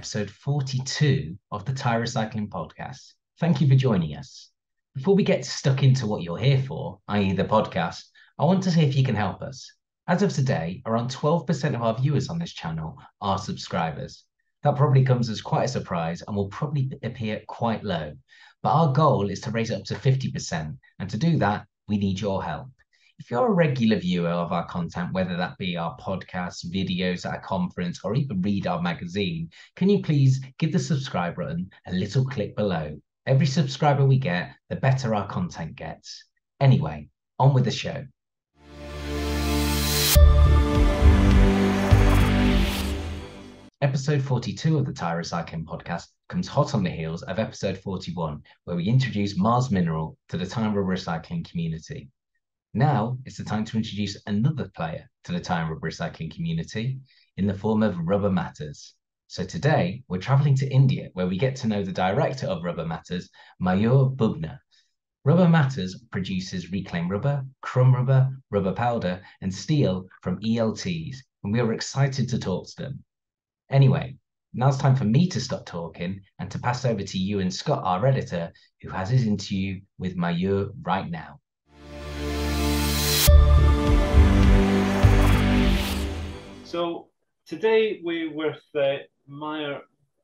episode 42 of the Tire Recycling Podcast. Thank you for joining us. Before we get stuck into what you're here for, i.e., the podcast, I want to see if you can help us. As of today, around 12% of our viewers on this channel are subscribers. That probably comes as quite a surprise and will probably appear quite low. But our goal is to raise it up to 50%. And to do that, we need your help. If you're a regular viewer of our content, whether that be our podcasts, videos at a conference, or even read our magazine, can you please give the subscribe button a little click below? Every subscriber we get, the better our content gets. Anyway, on with the show. Episode 42 of the Tire Recycling Podcast comes hot on the heels of episode 41, where we introduce Mars Mineral to the tire recycling community. Now it's the time to introduce another player to the tire rubber recycling community in the form of Rubber Matters. So today we're traveling to India where we get to know the director of Rubber Matters, Mayur Bubna. Rubber Matters produces reclaimed rubber, crumb rubber, rubber powder, and steel from ELTs, and we are excited to talk to them. Anyway, now it's time for me to stop talking and to pass over to Ewan Scott, our editor, who has his interview with Mayur right now. So today we're with uh, Mayur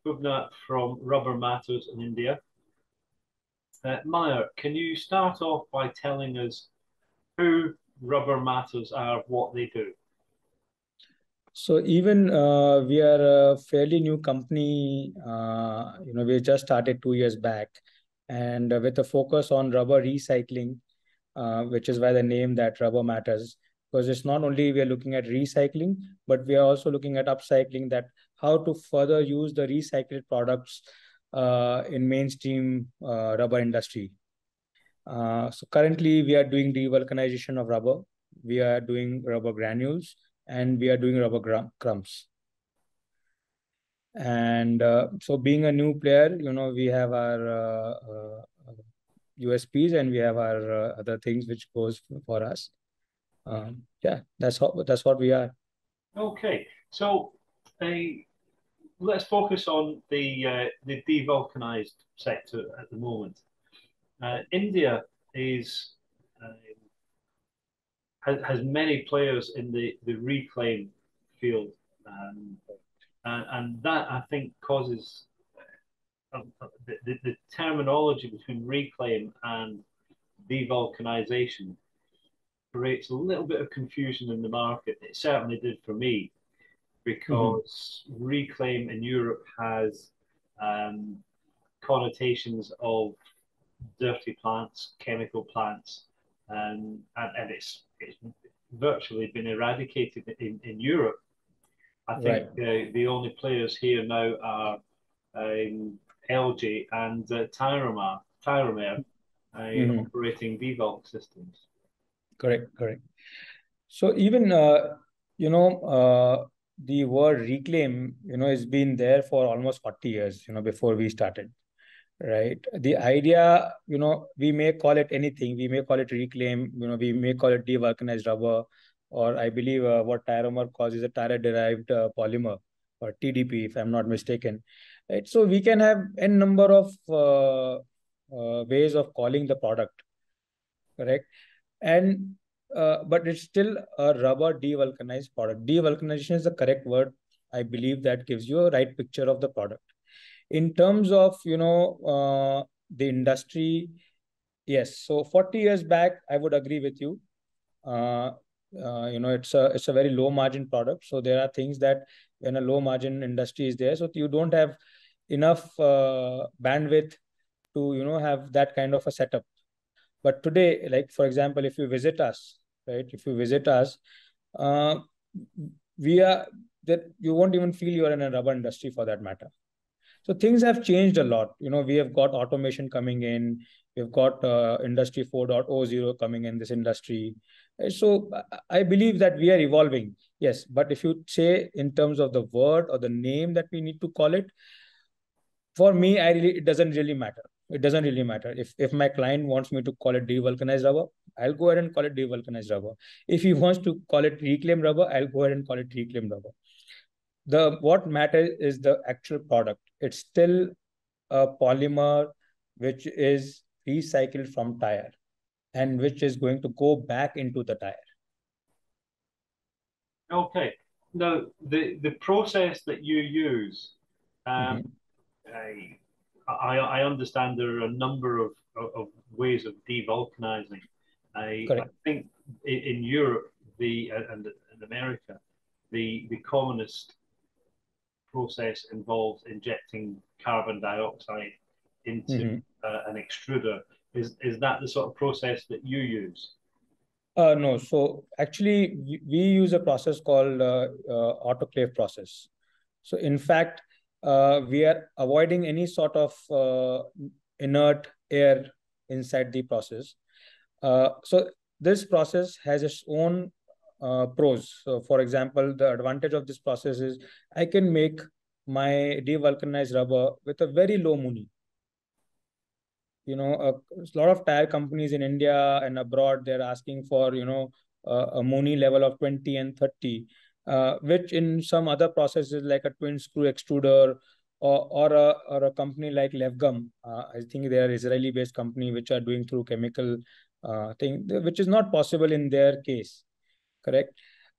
Bubna from Rubber Matters in India. Uh, Mayur, can you start off by telling us who Rubber Matters are, what they do? So even uh, we are a fairly new company. Uh, you know, we just started two years back, and with a focus on rubber recycling, uh, which is why the name that Rubber Matters because it's not only we are looking at recycling, but we are also looking at upcycling that how to further use the recycled products uh, in mainstream uh, rubber industry. Uh, so currently we are doing devulcanization of rubber. We are doing rubber granules and we are doing rubber crumbs. And uh, so being a new player, you know, we have our USPs uh, uh, and we have our other things which goes for us um, yeah, that's what that's what we are. Okay, so let's focus on the uh, the devulcanized sector at the moment. Uh, India is uh, has, has many players in the the reclaim field, um, and, and that I think causes uh, the, the, the terminology between reclaim and devulcanization creates a little bit of confusion in the market. It certainly did for me because mm-hmm. reclaim in Europe has um, connotations of dirty plants, chemical plants, um, and, and it's, it's virtually been eradicated in, in Europe. I think right. uh, the only players here now are um, LG and uh, Tyromer, Tyromer uh, mm-hmm. operating Devulk systems correct correct. So even uh, you know uh, the word reclaim you know has been there for almost 40 years you know before we started right? The idea you know we may call it anything. We may call it reclaim you know we may call it devulcanized rubber or i believe uh, what tyromer calls is a tire derived uh, polymer or tdp if i'm not mistaken right? So we can have n number of uh, uh ways of calling the product correct and uh, but it's still a rubber devulcanized product. Devulcanization is the correct word. I believe that gives you a right picture of the product. In terms of you know uh, the industry, yes. So 40 years back, I would agree with you. Uh, uh, you know, it's a it's a very low margin product. So there are things that when a low margin industry is there, so you don't have enough uh, bandwidth to you know have that kind of a setup but today, like for example, if you visit us, right? If you visit us, uh, we are that you won't even feel you're in a rubber industry for that matter. So things have changed a lot. You know, we have got automation coming in. We've got uh, Industry 4.0 coming in this industry. So I believe that we are evolving. Yes, but if you say in terms of the word or the name that we need to call it, for me, I really it doesn't really matter it doesn't really matter if if my client wants me to call it devulcanized rubber i'll go ahead and call it devulcanized rubber if he wants to call it reclaimed rubber i'll go ahead and call it reclaimed rubber the what matters is the actual product. It's still a polymer which is recycled from tire and which is going to go back into the tire. Okay. Now, the, the process that you use, um, Mhm. I, I, I understand there are a number of, of, ways of devulcanizing. I, I think in, in Europe the and in America, the, the commonest process involves injecting carbon dioxide into Mhm. uh, an extruder. Is, is that the sort of process that you use? Uh, no, so actually we, we use a process called uh, uh, autoclave process. So in fact, uh, we are avoiding any sort of uh, inert air inside the process. Uh, so this process has its own uh, pros. So for example, the advantage of this process is I can make my devulcanized rubber with a very low Mooney you know a, a, lot of tire companies in india and abroad they're asking for you know uh, a Mooney level of 20 and 30 uh, which in some other processes like a twin screw extruder or, or a or a company like Levgum, uh, I think they are Israeli based company which are doing through chemical uh, thing which is not possible in their case correct?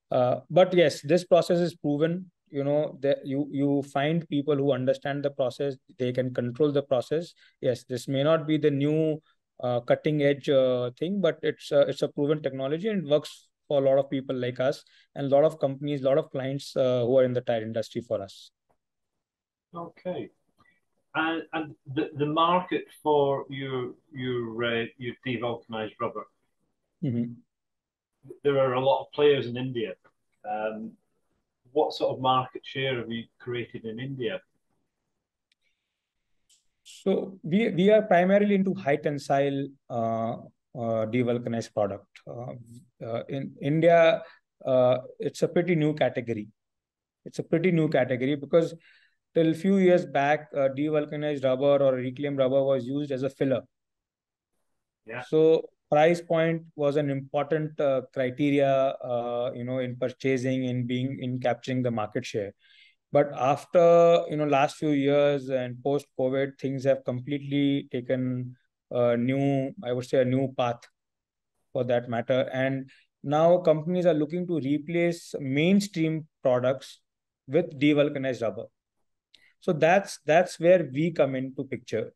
Uh, but yes this process is proven. You know that you you find people who understand the process they can control the process. Yes this may not be the new uh, cutting edge uh, thing but it's it's a proven technology and works for a lot of people like us and a lot of companies a lot of clients uh, who are in the tire industry for us okay and and the, the market for your your uh, your devulcanized rubber mm-hmm. there are a lot of players in india um, what sort of market share have you created in India? So we we are primarily into high tensile uh, uh, devulcanized product. Uh, uh in India, uh, it's a pretty new category. It's a pretty new category because till few years back, uh, devulcanized rubber or reclaimed rubber was used as a filler. Yeah. So price point was an important uh, criteria uh, you know in purchasing in being in capturing the market share but after you know last few years and post covid things have completely taken a new i would say a new path for that matter. And now companies are looking to replace mainstream products with devulcanized rubber. So that's that's where we come into picture.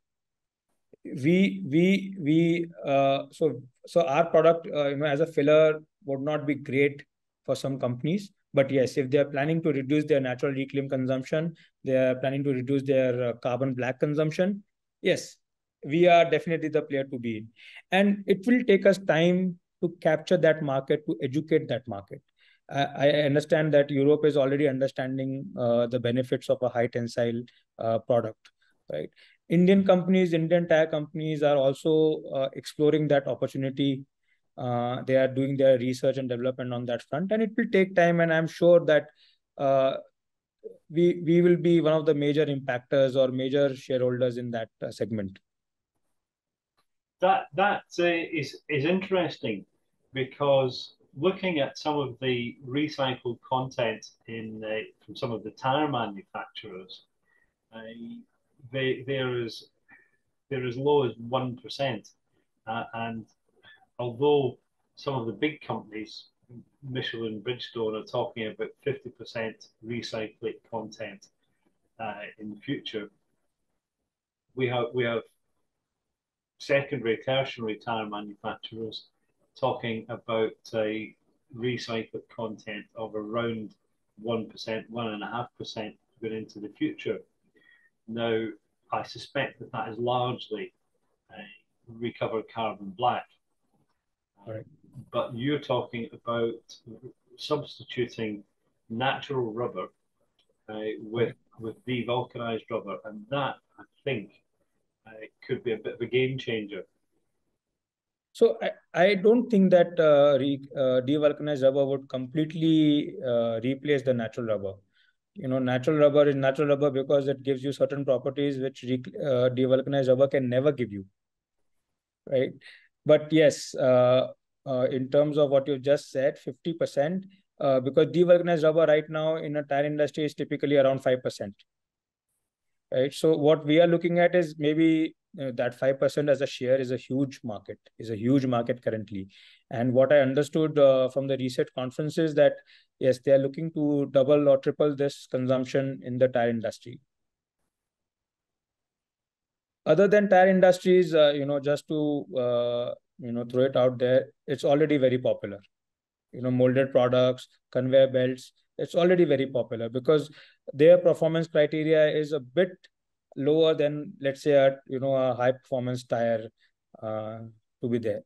We we we uh, so so our product uh, you know as a filler would not be great for some companies. But yes if they are planning to reduce their natural reclaim consumption they are planning to reduce their uh, carbon black consumption yes we are definitely the player to be in and it will take us time to capture that market to educate that market I, understand that Europe is already understanding uh, the benefits of a high tensile uh, product, right? Indian companies, Indian tire companies are also uh, exploring that opportunity. Uh, they are doing their research and development on that front, and it will take time. And I'm sure that uh, we we will be one of the major impactors or major shareholders in that uh, segment. That that uh, is is interesting because looking at some of the recycled content in uh, from some of the tire manufacturers, they, they're as they're as low as one percent, uh, and although some of the big companies, Michelin, Bridgestone, are talking about fifty percent recycled content uh, in the future, we have we have secondary, tertiary tire manufacturers talking about a recycled content of around one percent, one and a half percent going into the future. Now, I suspect that that is largely uh, recovered carbon black. Right. But you're talking about substituting natural rubber uh, with with devulcanized rubber, and that I think uh, could be a bit of a game changer. So I, I don't think that uh, re, uh, devulcanized rubber would completely uh, replace the natural rubber you know natural rubber is natural rubber because it gives you certain properties which uh, devulcanized rubber can never give you right but yes uh, uh, in terms of what you just said 50% uh, because devulcanized rubber right now in a tire industry is typically around 5%. Right. So what we are looking at is maybe that 5% as a share is a huge market, is a huge market currently. And what I understood uh, from the research conferences that, yes, they are looking to double or triple this consumption in the tire industry. Other than tire industries, uh, you know, just to, uh, you know, throw it out there, it's already very popular. You know, molded products, conveyor belts, it's already very popular because their performance criteria is a bit lower than let's say a you know a high performance tire uh, to be there.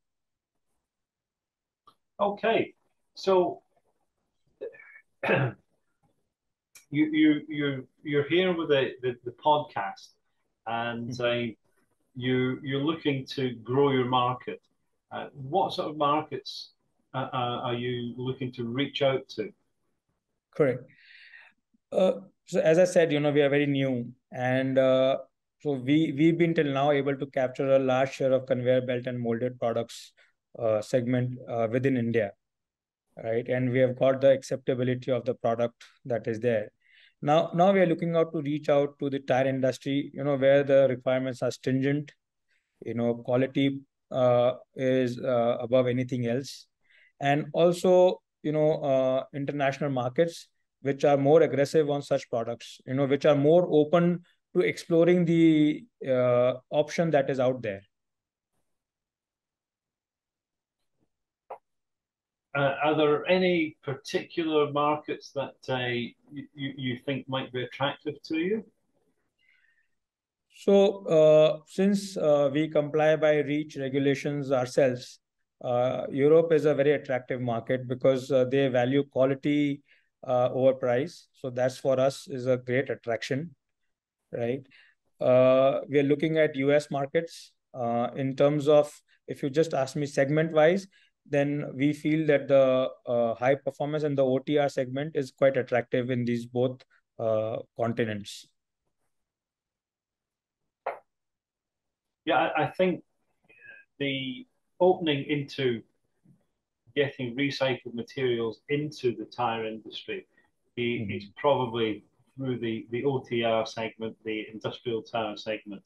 Okay. So you you you you're here with the the, the podcast and mm-hmm. uh, you you're looking to grow your market. Uh, what sort of markets uh, uh are you looking to reach out to correct uh, so as I said, you know, we are very new, and uh, so we we've been till now able to capture a large share of conveyor belt and molded products uh, segment uh, within India, right? And we have got the acceptability of the product that is there. Now, now we are looking out to reach out to the tire industry, you know, where the requirements are stringent, you know, quality uh, is uh, above anything else, and also, you know, uh, international markets which are more aggressive on such products, you know, which are more open to exploring the uh, option that is out there. Uh, are there any particular markets that uh, you, you think might be attractive to you? So, uh, since uh, we comply by REACH regulations ourselves, uh, Europe is a very attractive market because uh, they value quality uh, over price. So that's for us is a great attraction, right? Uh, we are looking at US markets uh, in terms of if you just ask me segment wise, then we feel that the uh, high performance and the OTR segment is quite attractive in these both continents. Yeah, I think the opening into getting recycled materials into the tire industry mm-hmm. is probably through the, the OTR segment, the industrial tire segment,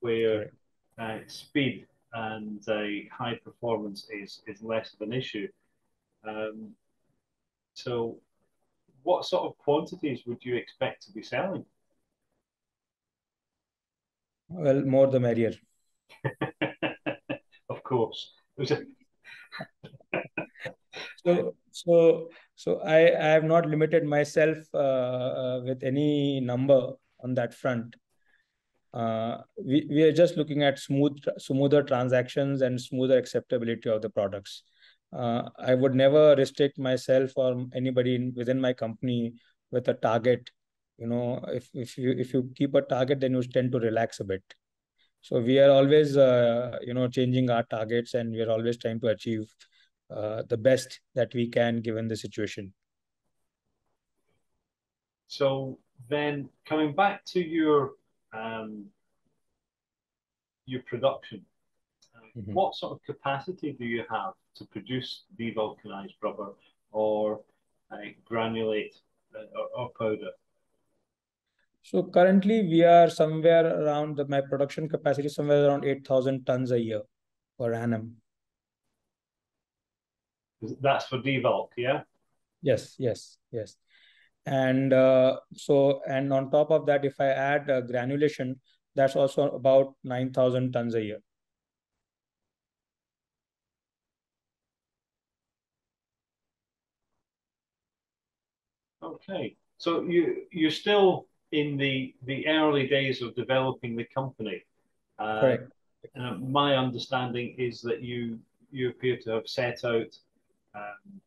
where uh, speed and uh, high performance is, is less of an issue. Um, so, what sort of quantities would you expect to be selling? Well, more the merrier. course so so so I, I have not limited myself uh, uh, with any number on that front. Uh, we, we are just looking at smooth smoother transactions and smoother acceptability of the products. Uh, I would never restrict myself or anybody in, within my company with a target. You know, if if you if you keep a target, then you tend to relax a bit. So we are always, uh, you know, changing our targets, and we are always trying to achieve uh, the best that we can given the situation. So then, coming back to your um, your production, uh, mm-hmm. what sort of capacity do you have to produce devulcanized rubber or uh, granulate uh, or, or powder? So currently we are somewhere around the, my production capacity somewhere around 8,000 tons a year per annum. That's for Devulk, yeah? Yes, yes, yes. And uh, so, and on top of that, if I add uh, granulation, that's also about 9,000 tons a year. Okay, so you you're still in the the early days of developing the company. Uh, Correct. Uh, my understanding is that you you appear to have set out um,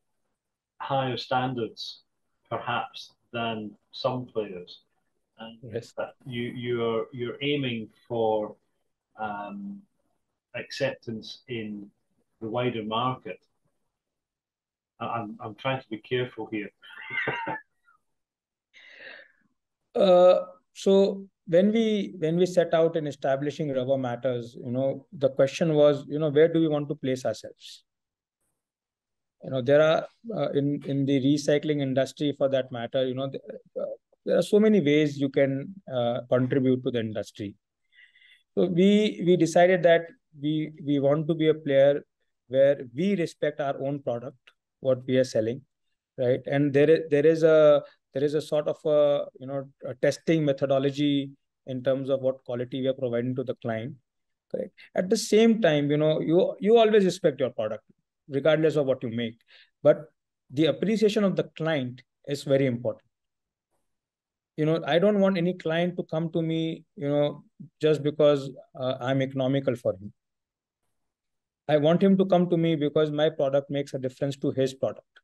higher standards, perhaps, than some players, and yes. that you you're you're aiming for um, acceptance in the wider market. I'm I'm trying to be careful here. Uh, so when we when we set out in establishing rubber matters you know the question was you know where do we want to place ourselves? You know there are uh, in in the recycling industry for that matter you know uh, there are so many ways you can uh, contribute to the industry. So we we decided that we we want to be a player where we respect our own product what we are selling right? And there is there is a there is a sort of a you know a testing methodology in terms of what quality we are providing to the client correct? At the same time you know you you always respect your product regardless of what you make. But the appreciation of the client is very important. You know i don't want any client to come to me you know just because uh, i'm economical for him. I want him to come to me because my product makes a difference to his product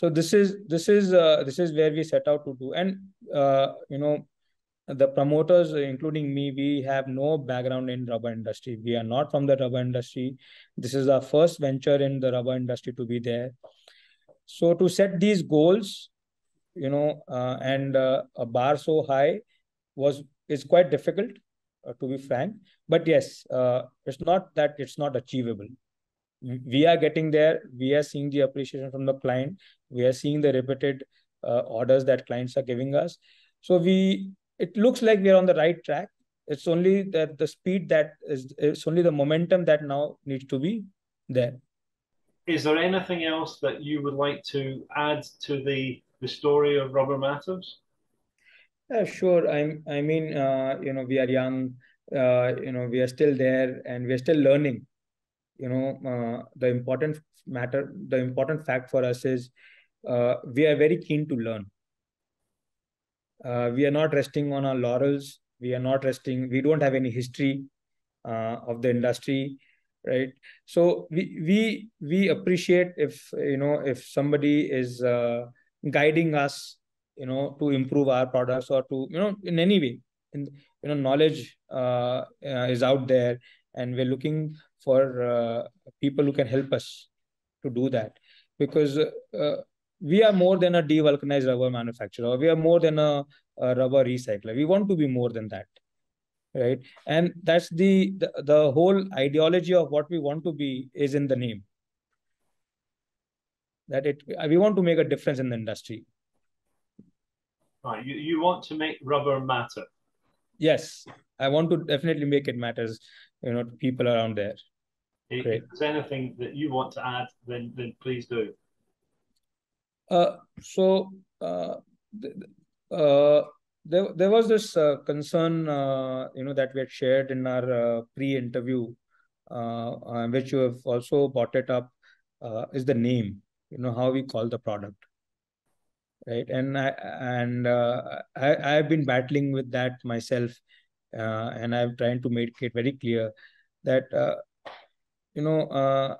so this is this is uh, this is where we set out to do. And uh, you know the promoters including me we have no background in rubber industry. We are not from the rubber industry. This is our first venture in the rubber industry to be there. So to set these goals you know uh, and uh, a bar so high was is quite difficult uh, to be frank. But yes uh, it's not that it's not achievable we are getting there we are seeing the appreciation from the client we are seeing the repeated uh, orders that clients are giving us so we it looks like we're on the right track. It's only that the speed that is it's only the momentum that now needs to be there. Is there anything else that you would like to add to the the story of Rubber Matters? Yeah, sure. I'm. I mean, uh, you know, we are young. Uh, you know, we are still there, and we are still learning. You know, uh, the important matter, the important fact for us is uh, we are very keen to learn. Uh, we are not resting on our laurels. We are not resting. We don't have any history of the industry right? So we we we appreciate if you know if somebody is uh, guiding us you know to improve our products or to you know in any way. In you know knowledge uh, uh, is out there and we're looking for uh, people who can help us to do that. Because uh, we are more than a devulcanized rubber manufacturer. We are more than a, a rubber recycler. We want to be more than that right? And that's the, the the whole ideology of what we want to be is in the name. That it we want to make a difference in the industry. Right. You, you want to make rubber matter? Yes. I want to definitely make it matters you know to people around there if, if there's anything that you want to add then then please do uh, so uh, uh, there, there was this uh, concern, uh, you know, that we had shared in our uh, pre-interview, which you have also brought it up, is the name. You know how we call the product, right? And I and I I've been battling with that myself, and I'm trying to make it very clear that you know a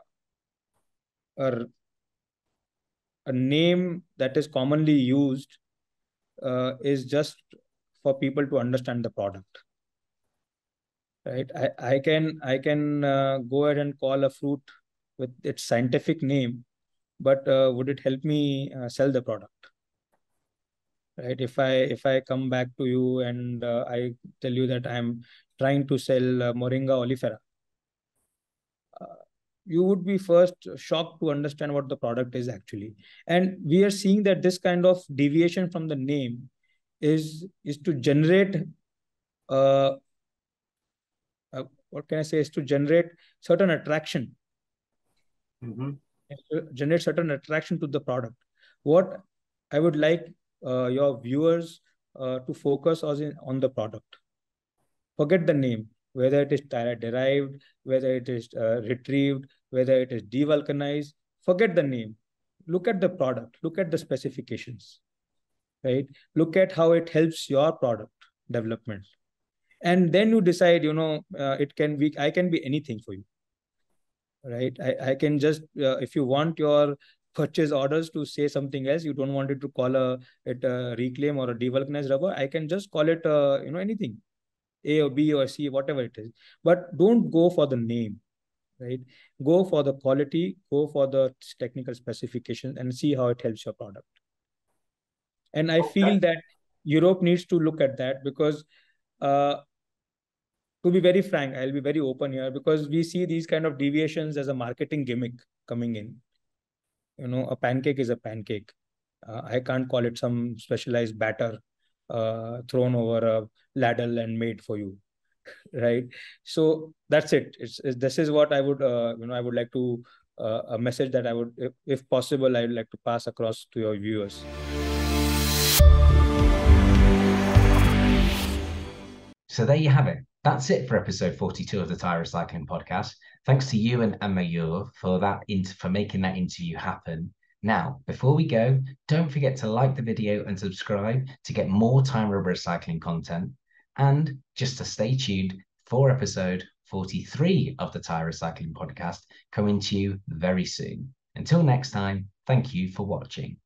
a name that is commonly used uh, is just for people to understand the product. Right? I, I can i can uh, go ahead and call a fruit with its scientific name but uh, would it help me uh, sell the product right? If i if i come back to you and uh, i tell you that i'm trying to sell uh, moringa oleifera you would be first shocked to understand what the product is actually. And we are seeing that this kind of deviation from the name is is to generate uh, uh what can i say? Is to generate certain attraction. Mm-hmm. generate certain attraction to the product. What i would like uh, your viewers uh, to focus on, on the product forget the name whether it is derived, whether it is uh, retrieved, whether it is devulcanized, forget the name. Look at the product, look at the specifications, right? Look at how it helps your product development. And then you decide, you know, uh, it can be, I can be anything for you, right? I, I can just, uh, if you want your purchase orders to say something else, you don't want it to call a, it a reclaim or a devulcanized rubber, I can just call it, uh, you know, anything a or B or C, whatever it is. But don't go for the name, right? Go for the quality, go for the technical specifications and see how it helps your product. And I feel that Europe needs to look at that because uh, to be very frank, I'll be very open here because we see these kind of deviations as a marketing gimmick coming in. You know, a pancake is a pancake. Uh, I can't call it some specialized batter uh, thrown over a ladle and made for you, right? So that's it. It's, it's this is what I would uh, you know I would like to uh, a message that I would, if, if possible, I would like to pass across to your viewers. So there you have it. That's it for episode 42 of the Tire Recycling Podcast. Thanks to Ewan, and Mayur for that for making that interview happen. Now, before we go, don't forget to like the video and subscribe to get more time rubber recycling content. And just to stay tuned for episode 43 of the Tire Recycling Podcast coming to you very soon. Until next time, thank you for watching.